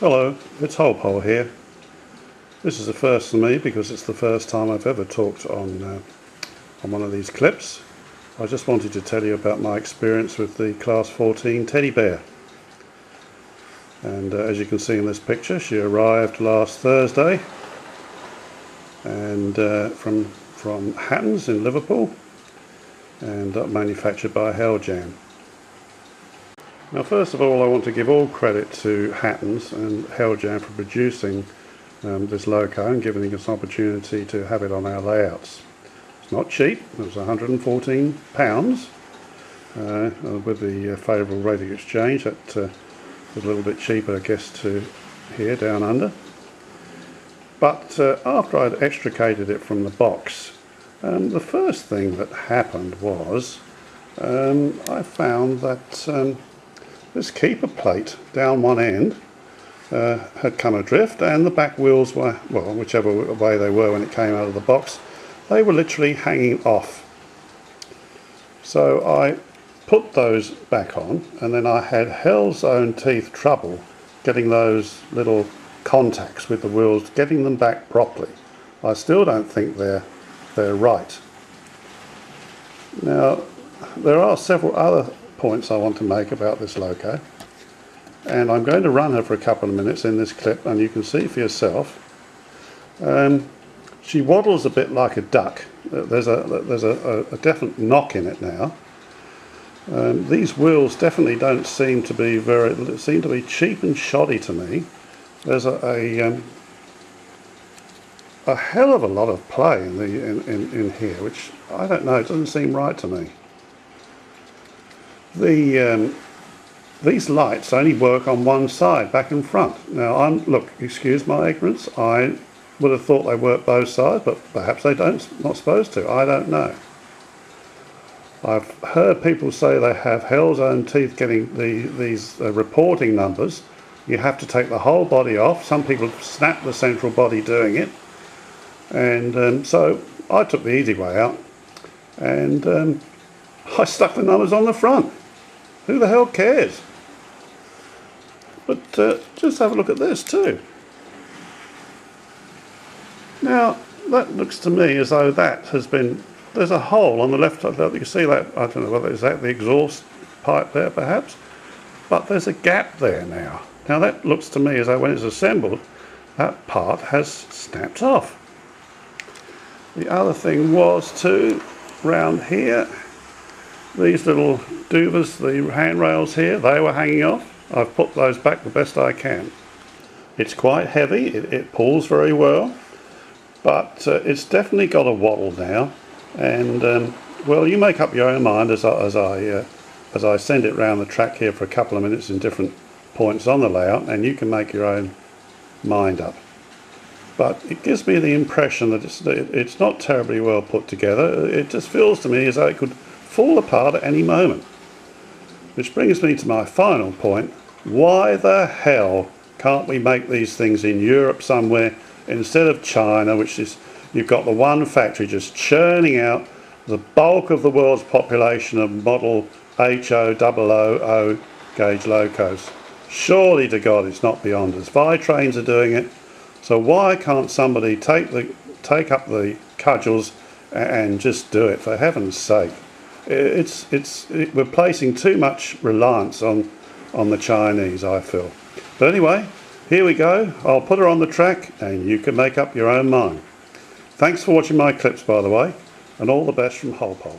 Hello, it's Hollpoll here. This is a first for me because it's the first time I've ever talked on uh, on one of these clips. I just wanted to tell you about my experience with the Class 14 teddy bear. And uh, as you can see in this picture, she arrived last Thursday and uh, from from Hattons in Liverpool and manufactured by Heljan. Now first of all I want to give all credit to Hattons and Heljan for producing um, this loco and giving us opportunity to have it on our layouts. It's not cheap, it was £114 uh, with the uh, favourable rate of exchange that uh, was a little bit cheaper I guess to here down under. But uh, after I'd extricated it from the box um, the first thing that happened was um, I found that um, this keeper plate down one end uh, had come adrift and the back wheels were, well, whichever way they were when it came out of the box, they were literally hanging off. So I put those back on and then I had hell's own teeth trouble getting those little contacts with the wheels, getting them back properly. I still don't think they're, they're right. Now, there are several other points I want to make about this loco. And I'm going to run her for a couple of minutes in this clip and you can see for yourself. Um, she waddles a bit like a duck. Uh, there's a there's a, a definite knock in it now. Um, these wheels definitely don't seem to be very seem to be cheap and shoddy to me. There's a, a um, a hell of a lot of play in the in, in, in here which I don't know it doesn't seem right to me the um, these lights only work on one side, back and front. Now, I'm look, excuse my ignorance. I would have thought they work both sides, but perhaps they don't. Not supposed to. I don't know. I've heard people say they have hell's own teeth getting the, these uh, reporting numbers. You have to take the whole body off. Some people snap the central body doing it. And um, so I took the easy way out and um, I stuck the numbers on the front. Who the hell cares? But uh, just have a look at this too. Now, that looks to me as though that has been, there's a hole on the left, you see that, I don't know whether is that the exhaust pipe there perhaps, but there's a gap there now. Now that looks to me as though when it's assembled, that part has snapped off. The other thing was too, round here, these little duvers, the handrails here, they were hanging off. I've put those back the best I can. It's quite heavy, it, it pulls very well, but uh, it's definitely got a waddle now. And um, well, you make up your own mind as I, as I, uh, as I send it round the track here for a couple of minutes in different points on the layout, and you can make your own mind up. But it gives me the impression that it's, it's not terribly well put together. It just feels to me as though it could fall apart at any moment. Which brings me to my final point. Why the hell can't we make these things in Europe somewhere instead of China, which is, you've got the one factory just churning out the bulk of the world's population of model HO000 gauge locos. Surely to God it's not beyond us. Trains are doing it. So why can't somebody take the take up the cudgels and just do it for heaven's sake? Uh, it's it's it, we're placing too much reliance on on the Chinese. I feel. But anyway, here we go. I'll put her on the track, and you can make up your own mind. Thanks for watching my clips, by the way, and all the best from Hollpoll.